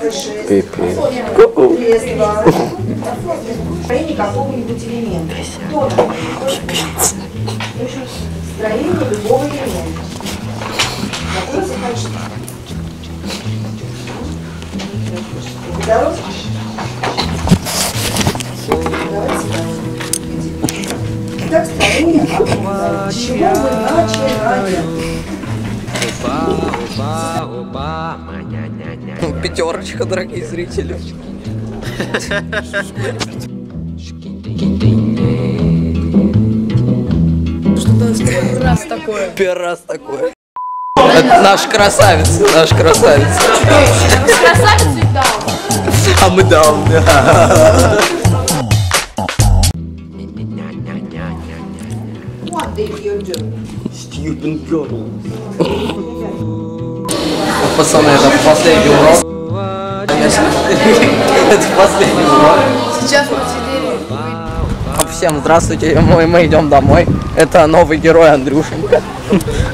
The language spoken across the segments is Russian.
Пипец. Два. Строение какого-нибудь элемента. Там? Строение любого элемента. Какой захочешь. Здоров? Итак, строение какого? С чего мы начинаем? Пятерочка, дорогие зрители. раз такое. Первый раз такое. Это наш красавец, наш красавец. Красавица и даун. А мы даун, да. What did you do? Stupid girl. Пацаны, это последний урок. Это последний урок. Сейчас мы сидели. Всем здравствуйте, мы, мы идем домой. Это новый герой Андрюшенька.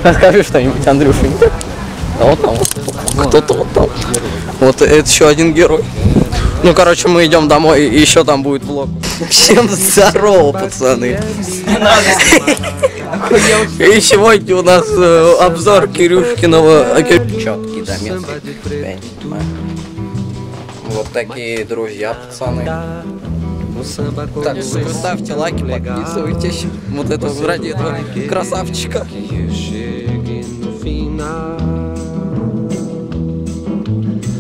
Расскажи что-нибудь, Андрюшенька. А вот там, вот, кто-то вот там. Вот это еще один герой. Ну, короче, мы идем домой, и еще там будет влог. Всем здорово, пацаны. И сегодня у нас э, обзор Кирюшкиного... Четкий дометрик. Вот такие друзья, пацаны. Так, ставьте лайки, подписывайтесь. Вот это ради этого красавчика.